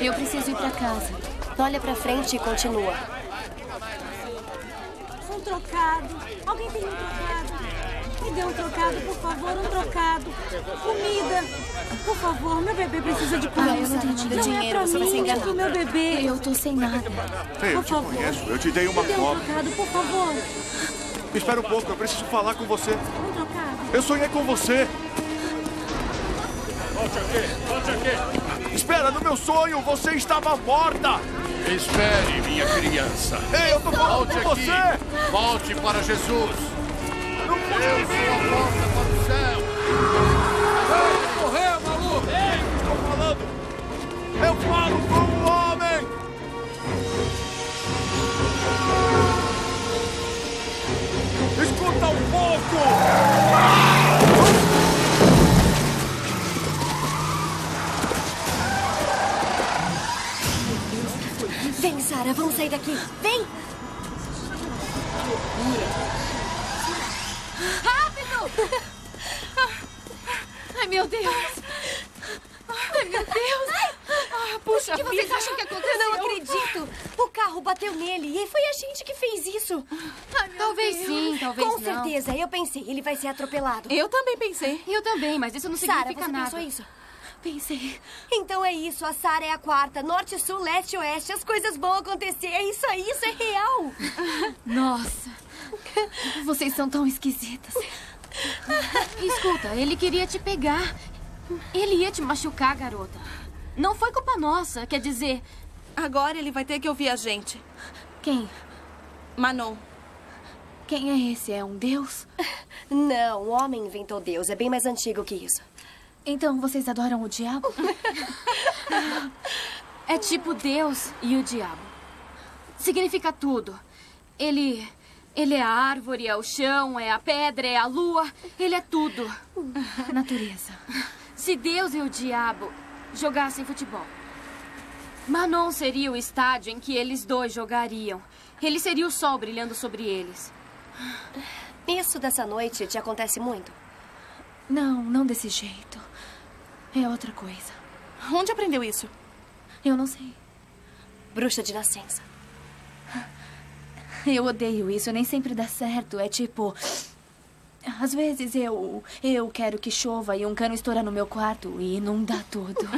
Eu preciso ir pra casa. Olha pra frente e continua. Um trocado. Alguém tem um trocado? Me dê um trocado, por favor, um trocado. Comida. Por favor, meu bebê precisa de comida. Ah, eu não tenho nada de é dinheiro, pra você vai é enganada. pro meu bebê. Eu tô sem nada. Ei, eu Por te favor. conheço. Eu te dei uma Me dê um copa. trocado, por favor. Espera um pouco, eu preciso falar com você. Um trocado. Eu sonhei com você. Volte aqui, volte aqui. Espera, no meu sonho você estava morta. Espere, minha criança. Ei, eu tô falando Volte com aqui. você. Volte para Jesus. Não Eu fuja mim. sou a porta para o céu. Sara, vamos sair daqui. Vem! Rápido! Ai, meu Deus! Ai, meu Deus! Ah, puxa O que vocês vida. acham que aconteceu? Eu não acredito. O carro bateu nele e foi a gente que fez isso. Ai, Talvez Deus. sim, talvez Com não. certeza, eu pensei, ele vai ser atropelado. Eu também pensei. Eu também, mas isso não Sara, significa você nada. pensou isso? Pensei. Então é isso, a Sara é a quarta. Norte, sul, leste, oeste. As coisas vão acontecer. É isso aí, isso é real. Nossa. Vocês são tão esquisitas. Escuta, ele queria te pegar. Ele ia te machucar, garota. Não foi culpa nossa, quer dizer... Agora ele vai ter que ouvir a gente. Quem? Manon. Quem é esse? É um deus? Não, o homem inventou Deus. É bem mais antigo que isso. Então vocês adoram o diabo? É tipo Deus e o diabo. Significa tudo. Ele. Ele é a árvore, é o chão, é a pedra, é a lua. Ele é tudo. Natureza. Se Deus e o diabo jogassem futebol, Manon seria o estádio em que eles dois jogariam. Ele seria o sol brilhando sobre eles. Isso dessa noite te acontece muito? Não, não desse jeito. É outra coisa. Onde aprendeu isso? Eu não sei. Bruxa de nascença. Eu odeio isso, nem sempre dá certo. É tipo. Às vezes eu. Eu quero que chova e um cano estoura no meu quarto e inunda tudo.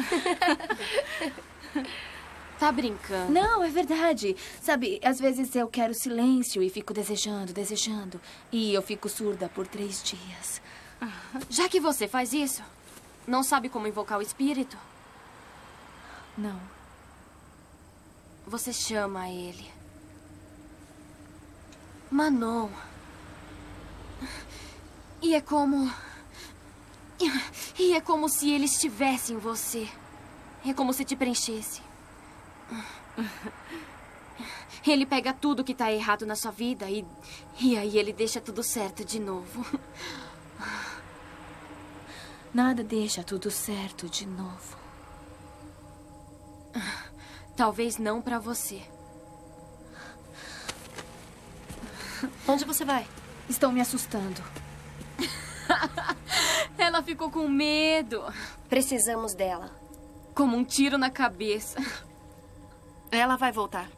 Tá brincando? Não, é verdade. Sabe, às vezes eu quero silêncio e fico desejando, desejando. E eu fico surda por três dias. Já que você faz isso, não sabe como invocar o espírito? Não. Você chama ele. Manon. E é como. E é como se ele estivesse em você. É como se te preenchesse. Ele pega tudo que tá errado na sua vida e. E aí ele deixa tudo certo de novo. Nada deixa tudo certo de novo. Talvez não pra você. Onde você vai? Estão me assustando. Ela ficou com medo. Precisamos dela. Como um tiro na cabeça. Ela vai voltar.